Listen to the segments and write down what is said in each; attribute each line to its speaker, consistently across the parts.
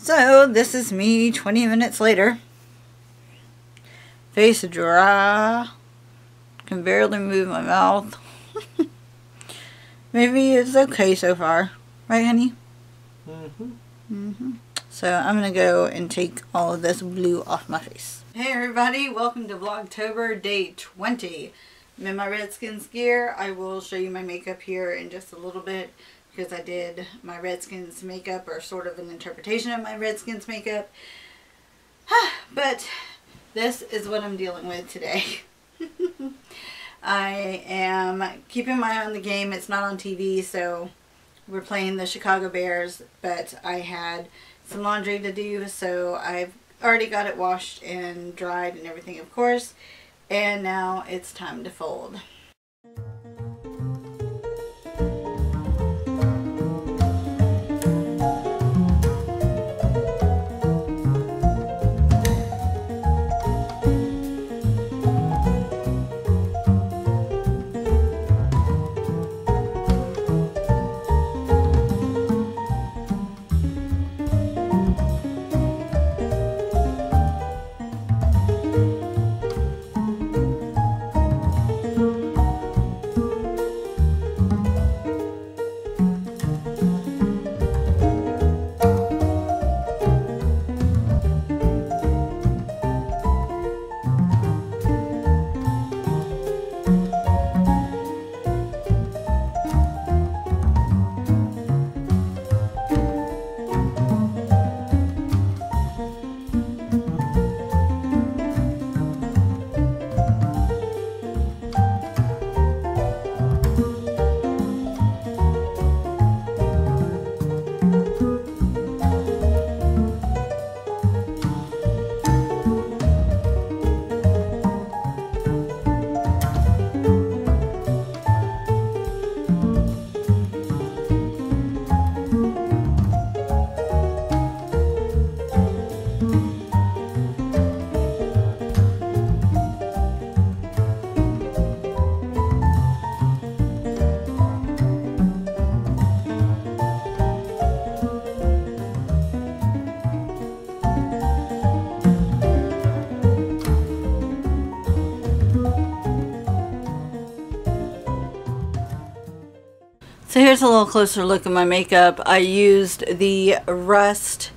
Speaker 1: So, this is me 20 minutes later. Face dry. Can barely move my mouth. Maybe it's okay so far. Right, honey? Mm-hmm. Mm-hmm. So, I'm going to go and take all of this blue off my face. Hey, everybody. Welcome to Vlogtober Day 20. I'm in my Redskins gear. I will show you my makeup here in just a little bit because I did my Redskins makeup or sort of an interpretation of my Redskins makeup. but this is what I'm dealing with today. I am keeping my eye on the game. It's not on TV, so we're playing the Chicago Bears, but I had some laundry to do, so I've already got it washed and dried and everything, of course. And now it's time to fold. So here's a little closer look at my makeup. I used the Rust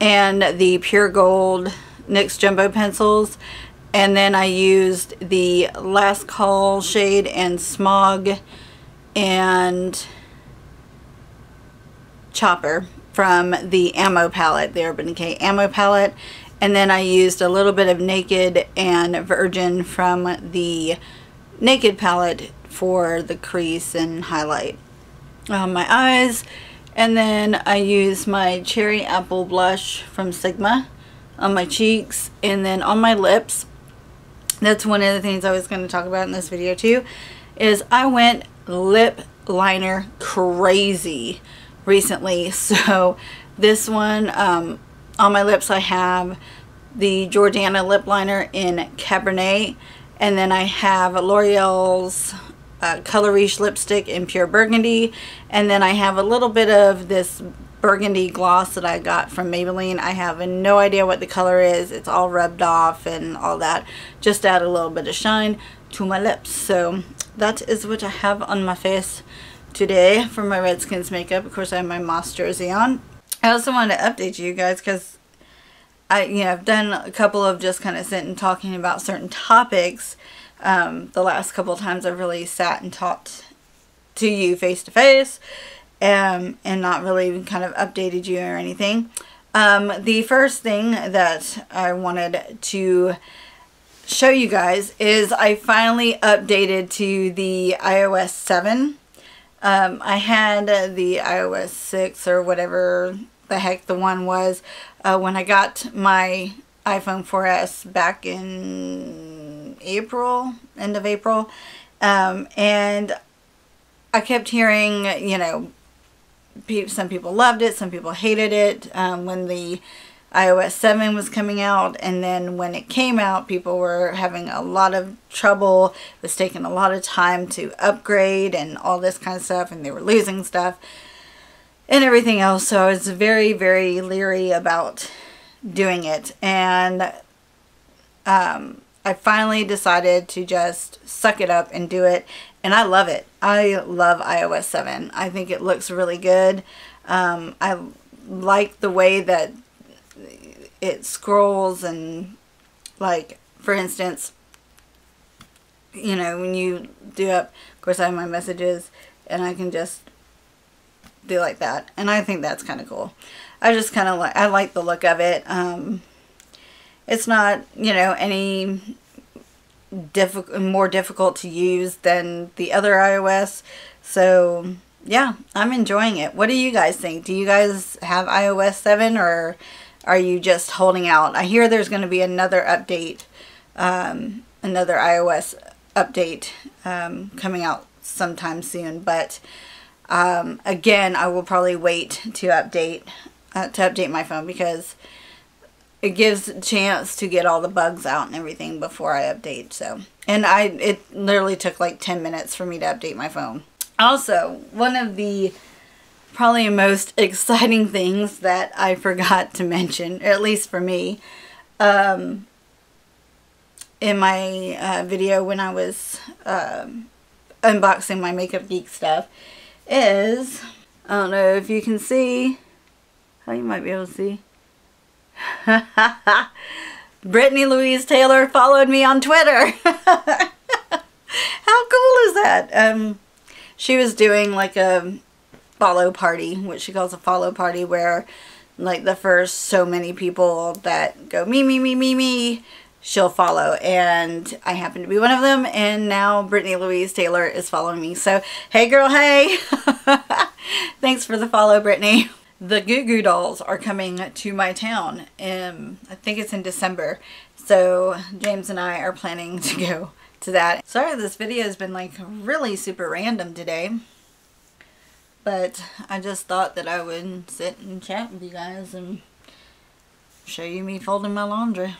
Speaker 1: and the Pure Gold NYX Jumbo pencils. And then I used the Last Call shade and Smog and Chopper from the Ammo palette, the Urban Decay Ammo palette. And then I used a little bit of Naked and Virgin from the Naked palette for the crease and highlight on my eyes. And then I use my Cherry Apple Blush from Sigma on my cheeks and then on my lips. That's one of the things I was going to talk about in this video too, is I went lip liner crazy recently. So this one, um, on my lips I have the Jordana lip liner in Cabernet and then I have L'Oreal's uh, Color Riche lipstick in Pure Burgundy. And then I have a little bit of this burgundy gloss that I got from Maybelline. I have no idea what the color is. It's all rubbed off and all that. Just add a little bit of shine to my lips. So that is what I have on my face today for my Redskins makeup. Of course, I have my Moss jersey on. I also wanted to update you guys because I, you know, I've done a couple of just kind of sitting talking about certain topics um, the last couple times I've really sat and talked to you face to face and not really kind of updated you or anything. Um, the first thing that I wanted to show you guys is I finally updated to the iOS 7. Um, I had the iOS 6 or whatever the heck the one was uh, when I got my iPhone 4S back in April, end of April. Um, and I kept hearing, you know, some people loved it, some people hated it um, when the iOS 7 was coming out and then when it came out people were having a lot of trouble it was taking a lot of time to upgrade and all this kind of stuff and they were losing stuff and everything else. So I was very, very leery about doing it. And um, I finally decided to just suck it up and do it. And I love it. I love iOS 7. I think it looks really good. Um, I like the way that it scrolls and like, for instance, you know, when you do up, of course I have my messages and I can just do like that. And I think that's kind of cool. I just kind of like, I like the look of it. Um, it's not, you know, any more difficult to use than the other iOS. So, yeah, I'm enjoying it. What do you guys think? Do you guys have iOS 7 or are you just holding out? I hear there's going to be another update, um, another iOS update um, coming out sometime soon, but um, again, I will probably wait to update uh, to update my phone because it gives a chance to get all the bugs out and everything before I update. So, and I it literally took like 10 minutes for me to update my phone. Also, one of the probably most exciting things that I forgot to mention, at least for me, um, in my uh, video when I was um, unboxing my Makeup Geek stuff, is, I don't know if you can see, how you might be able to see. Brittany Louise Taylor followed me on Twitter. How cool is that? Um, she was doing like a follow party, what she calls a follow party, where like the first so many people that go me, me, me, me, me, she'll follow. And I happen to be one of them. And now Brittany Louise Taylor is following me. So, hey girl, hey. Thanks for the follow, Brittany. The Goo Goo Dolls are coming to my town. Um, I think it's in December. So James and I are planning to go to that. Sorry this video has been like really super random today. But I just thought that I would sit and chat with you guys and show you me folding my laundry.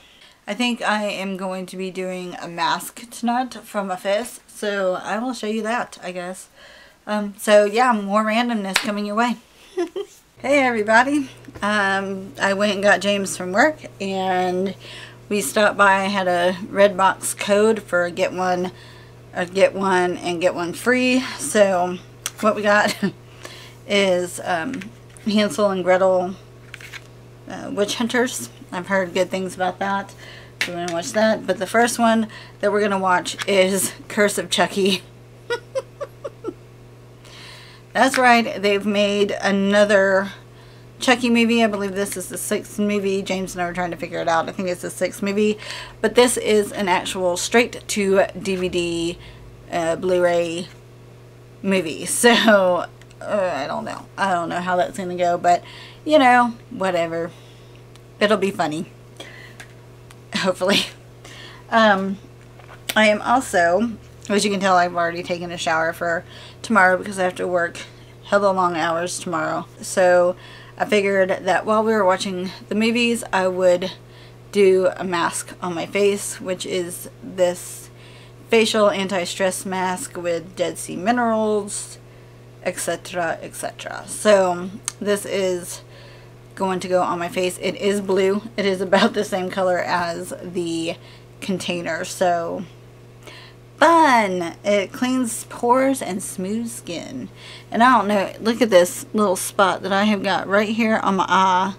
Speaker 1: I think I am going to be doing a mask tonight from a face, so I will show you that, I guess. Um, so yeah, more randomness coming your way. hey everybody, um, I went and got James from work and we stopped by, I had a Redbox code for get one, or get one and get one free. So what we got is um, Hansel and Gretel uh, Witch Hunters. I've heard good things about that. So we're going to watch that. But the first one that we're going to watch is Curse of Chucky. That's right. They've made another Chucky movie. I believe this is the sixth movie. James and I were trying to figure it out. I think it's the sixth movie. But this is an actual straight to DVD uh, Blu-ray movie. So uh, I don't know. I don't know how that's going to go, but you know, whatever. It'll be funny. Hopefully. Um, I am also, as you can tell, I've already taken a shower for tomorrow because I have to work hella long hours tomorrow. So I figured that while we were watching the movies, I would do a mask on my face, which is this facial anti-stress mask with Dead Sea Minerals, etc etc so this is going to go on my face. It is blue. It is about the same color as the container so fun. It cleans pores and smooths skin. And I don't know look at this little spot that I have got right here on my eye.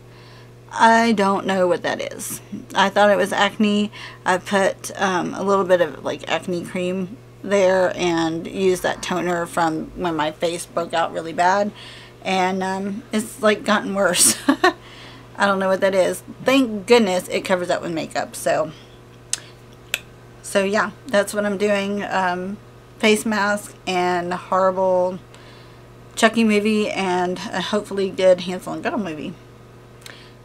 Speaker 1: I don't know what that is. I thought it was acne. I put um, a little bit of like acne cream there and used that toner from when my face broke out really bad. And um, it's like gotten worse. I don't know what that is. Thank goodness it covers up with makeup so so yeah that's what I'm doing um, face mask and horrible Chucky movie and a hopefully good Hansel and Gretel movie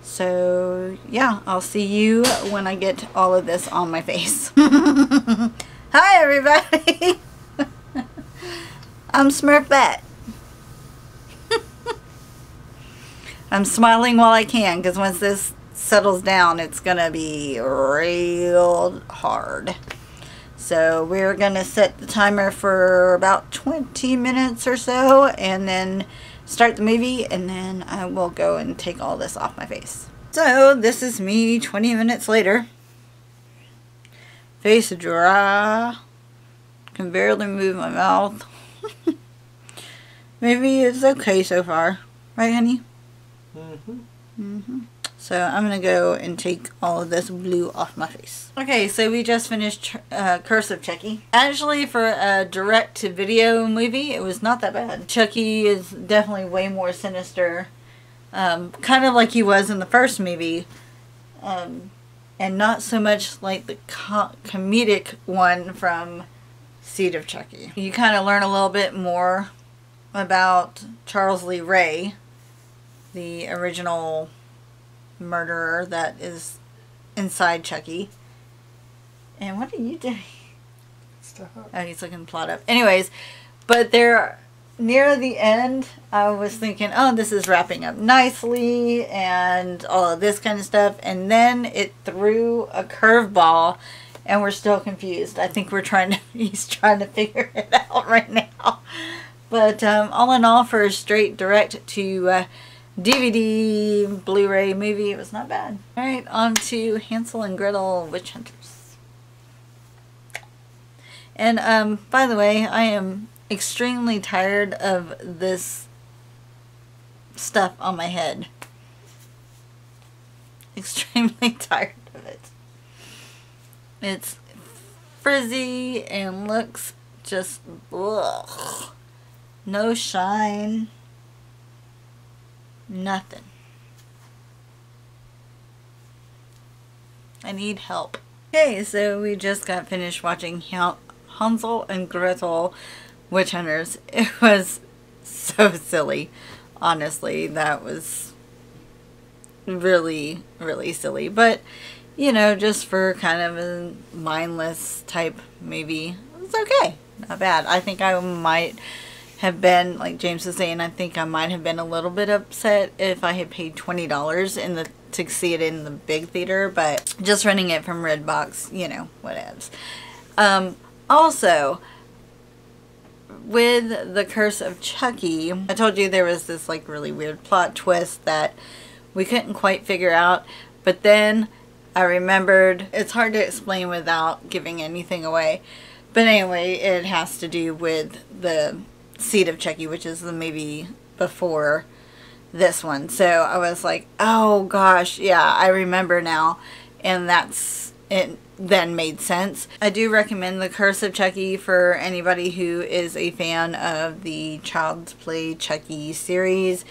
Speaker 1: so yeah I'll see you when I get all of this on my face Hi everybody! I'm Smurfette. I'm smiling while I can because once this settles down it's going to be real hard. So we're going to set the timer for about 20 minutes or so and then start the movie and then I will go and take all this off my face. So this is me 20 minutes later. Face dry. Can barely move my mouth. Maybe it's okay so far. Right, honey? Mm-hmm. Mm-hmm. So I'm going to go and take all of this blue off my face. Okay, so we just finished uh, Curse of Chucky. Actually, for a direct-to-video movie, it was not that bad. Chucky is definitely way more sinister. Um, kind of like he was in the first movie. Um, and not so much like the co comedic one from Seed of Chucky. You kind of learn a little bit more about Charles Lee Ray, the original murderer that is inside Chucky. And what are you doing? Stop. Oh, he's looking plot up. Anyways, but there, near the end, I was thinking, oh, this is wrapping up nicely and all of this kind of stuff. And then it threw a curveball and we're still confused. I think we're trying to, he's trying to figure it out right now. But um, all in all, for a straight direct to uh, DVD, Blu-ray movie. It was not bad. Alright, on to Hansel and Gretel Witch Hunters. And, um, by the way, I am extremely tired of this stuff on my head. Extremely tired of it. It's frizzy and looks just ugh. No shine. Nothing. I need help. Okay, so we just got finished watching Hansel and Gretel Witch Hunters. It was so silly. Honestly, that was really, really silly. But, you know, just for kind of a mindless type maybe, it's okay. Not bad. I think I might have been, like James was saying, I think I might have been a little bit upset if I had paid $20 in the to see it in the big theater, but just renting it from Redbox, you know, whatevs. Um, also, with The Curse of Chucky, I told you there was this like really weird plot twist that we couldn't quite figure out, but then I remembered, it's hard to explain without giving anything away, but anyway, it has to do with the Seed of Chucky, which is the movie before this one. So I was like, oh gosh, yeah, I remember now. And that's, it then made sense. I do recommend The Curse of Chucky for anybody who is a fan of the Child's Play Chucky series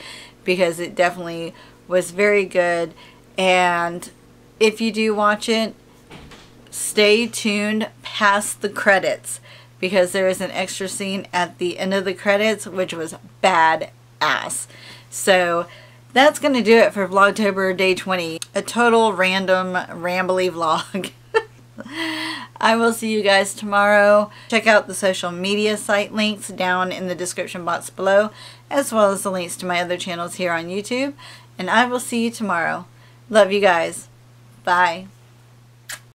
Speaker 1: because it definitely was very good. And if you do watch it, stay tuned past the credits because there is an extra scene at the end of the credits which was bad ass. So that's going to do it for Vlogtober Day 20. A total random rambly vlog. I will see you guys tomorrow. Check out the social media site links down in the description box below as well as the links to my other channels here on YouTube. And I will see you tomorrow. Love you guys. Bye.